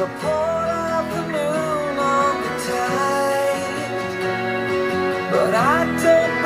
the pour of the moon on the tide. But I don't